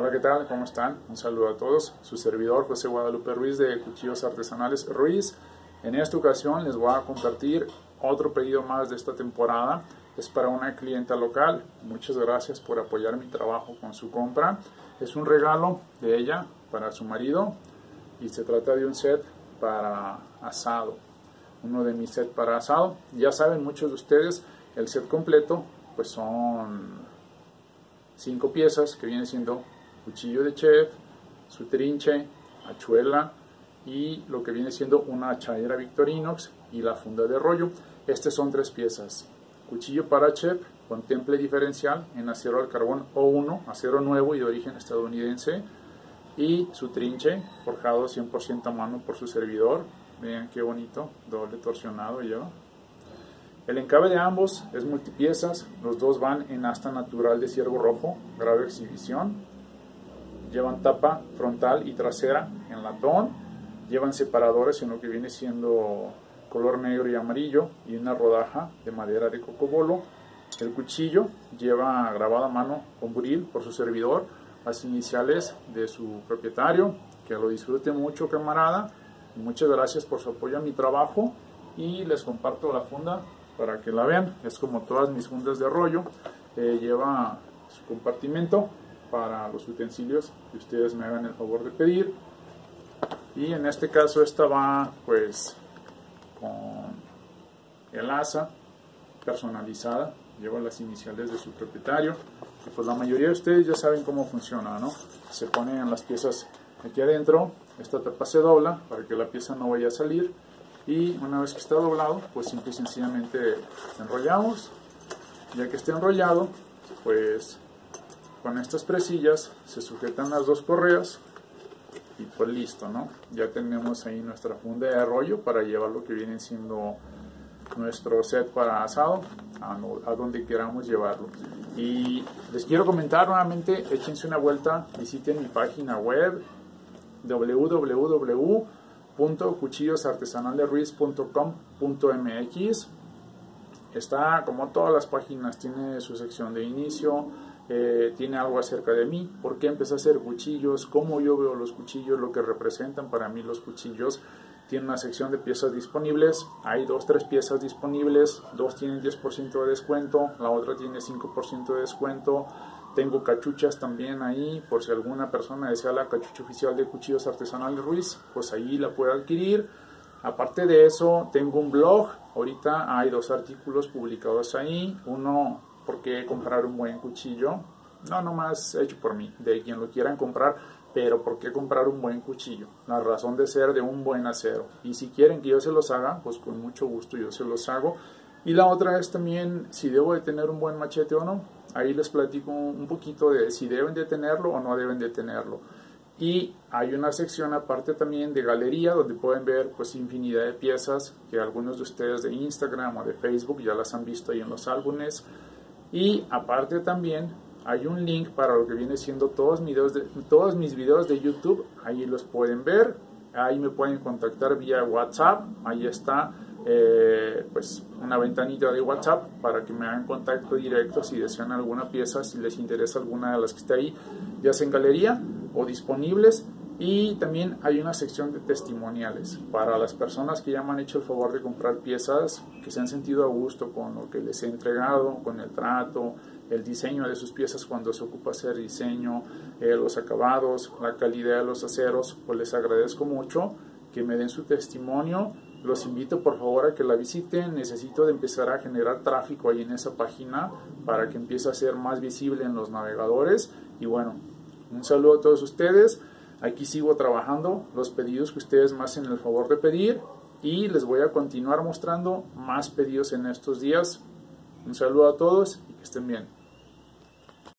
Hola, ¿qué tal? ¿Cómo están? Un saludo a todos. Su servidor José Guadalupe Ruiz de Cuchillos Artesanales Ruiz. En esta ocasión les voy a compartir otro pedido más de esta temporada. Es para una clienta local. Muchas gracias por apoyar mi trabajo con su compra. Es un regalo de ella para su marido y se trata de un set para asado. Uno de mis sets para asado. Ya saben muchos de ustedes, el set completo pues son cinco piezas que viene siendo cuchillo de chef, su trinche, hachuela y lo que viene siendo una chayera Victorinox y la funda de rollo. Estas son tres piezas. Cuchillo para chef con temple diferencial en acero al carbón O1, acero nuevo y de origen estadounidense. Y su trinche forjado 100% a mano por su servidor. Vean qué bonito, doble torsionado ya. El encabe de ambos es multipiezas, los dos van en asta natural de ciervo rojo, grado exhibición. Llevan tapa frontal y trasera en latón, llevan separadores en lo que viene siendo color negro y amarillo y una rodaja de madera de cocobolo. El cuchillo lleva grabada a mano con buril por su servidor las iniciales de su propietario. Que lo disfrute mucho, camarada. Muchas gracias por su apoyo a mi trabajo y les comparto la funda para que la vean. Es como todas mis fundas de rollo. Eh, lleva su compartimento para los utensilios que ustedes me hagan el favor de pedir. Y en este caso esta va pues con el asa personalizada. Lleva las iniciales de su propietario. Y pues la mayoría de ustedes ya saben cómo funciona, ¿no? Se ponen las piezas aquí adentro. Esta tapa se dobla para que la pieza no vaya a salir y una vez que está doblado pues simple y sencillamente enrollamos ya que esté enrollado pues con estas presillas se sujetan las dos correas y pues listo no ya tenemos ahí nuestra funda de rollo para llevar lo que viene siendo nuestro set para asado a, donde queramos llevarlo. Y les quiero comentar nuevamente échense una vuelta visiten mi página web www www.cuchillosartesanalesruiz.com.mx Está como todas las páginas, tiene su sección de inicio, eh, tiene algo acerca de mí, por qué empecé a hacer cuchillos, cómo yo veo los cuchillos, lo que representan para mí los cuchillos. Tiene una sección de piezas disponibles, hay dos, tres piezas disponibles, dos tienen 10% de descuento, la otra tiene 5% de descuento. Tengo cachuchas también ahí, por si alguna persona desea la cachucha oficial de Cuchillos Artesanales Ruiz, pues ahí la puede adquirir. Aparte de eso, tengo un blog. Ahorita hay dos artículos publicados ahí. Uno, por qué comprar un buen cuchillo. No nomás hecho por mí, de quien lo quieran comprar, pero por qué comprar un buen cuchillo. La razón de ser de un buen acero. Y si quieren que yo se los haga, pues con mucho gusto yo se los hago. Y la otra es también si debo de tener un buen machete o no. Ahí les platico un poquito de si deben de tenerlo o no deben de tenerlo. Y hay una sección aparte también de galería donde pueden ver pues infinidad de piezas que algunos de ustedes de Instagram o de Facebook ya las han visto ahí en los álbumes. Y aparte también hay un link para lo que viene siendo todos mis videos de, todos mis videos de YouTube. Ahí los pueden ver. Ahí me pueden contactar vía WhatsApp. Ahí está eh, pues una ventanita de WhatsApp para que me hagan contacto directo si desean alguna pieza, si les interesa alguna de las que está ahí, ya sea en galería o disponibles. Y también hay una sección de testimoniales para las personas que ya me han hecho el favor de comprar piezas, que se han sentido a gusto con lo que les he entregado, con el trato, el diseño de sus piezas cuando se ocupa hacer diseño, eh, los acabados, la calidad de los aceros, pues les agradezco mucho que me den su testimonio los invito por favor a que la visiten. Necesito de empezar a generar tráfico ahí en esa página para que empiece a ser más visible en los navegadores. Y bueno, un saludo a todos ustedes. Aquí sigo trabajando los pedidos que ustedes me hacen el favor de pedir y les voy a continuar mostrando más pedidos en estos días. Un saludo a todos y que estén bien.